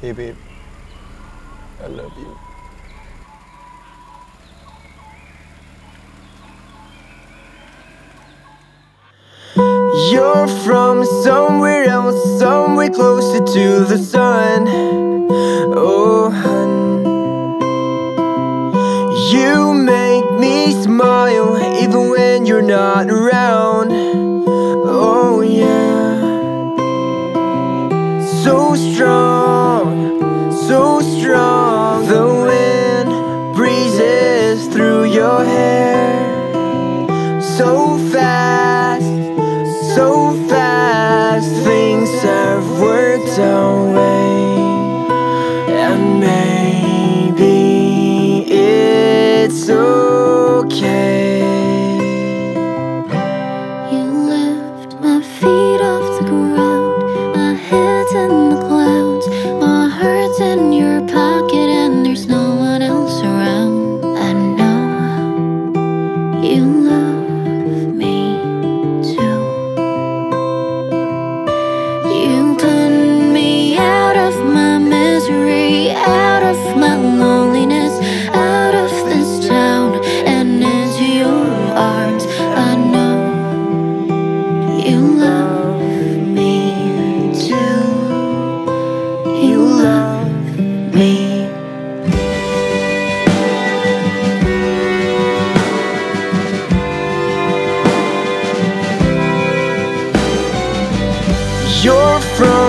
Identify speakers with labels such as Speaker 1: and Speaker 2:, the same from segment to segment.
Speaker 1: Hey, babe. I love you. You're from somewhere else, somewhere closer to the sun Oh, hun You make me smile even when you're not around so strong.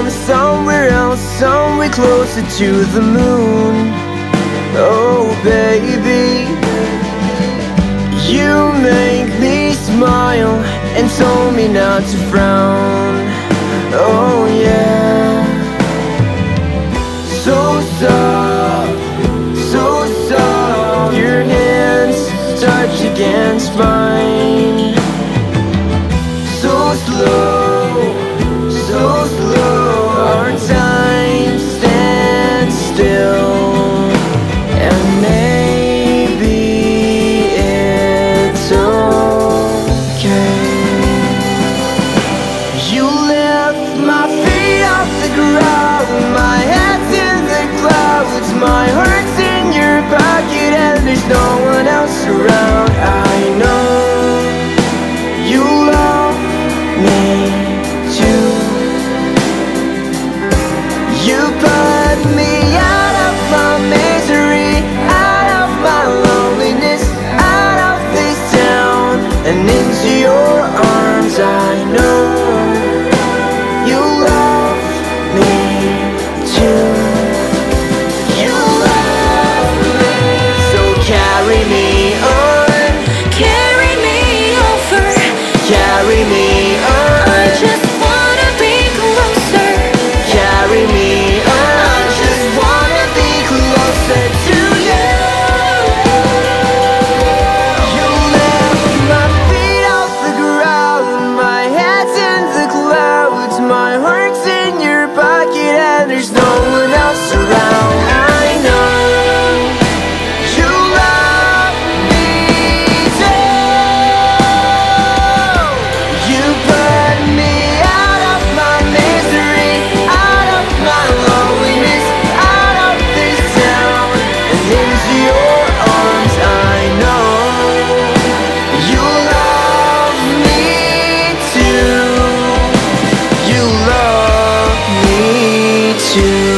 Speaker 1: somewhere else, somewhere closer to the moon. Oh baby You make me smile and told me not to frown. Oh yeah. no one you.